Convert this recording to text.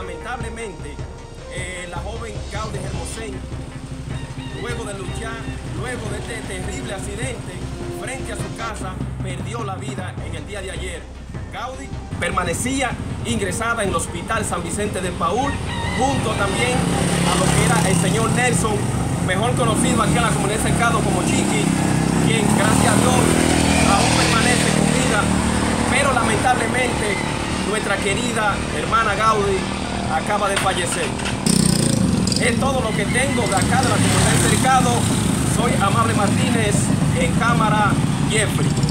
lamentablemente eh, la joven Gaudí Hermosén, luego de luchar, luego de este terrible accidente frente a su casa, perdió la vida en el día de ayer. Gaudí permanecía ingresada en el Hospital San Vicente de Paul, junto también a lo que era el señor Nelson, mejor conocido aquí en la comunidad Cercado como Chiqui, nuestra querida hermana Gaudí acaba de fallecer. Es todo lo que tengo de acá de la comunidad de Cercado. Soy Amable Martínez en cámara Jeffrey.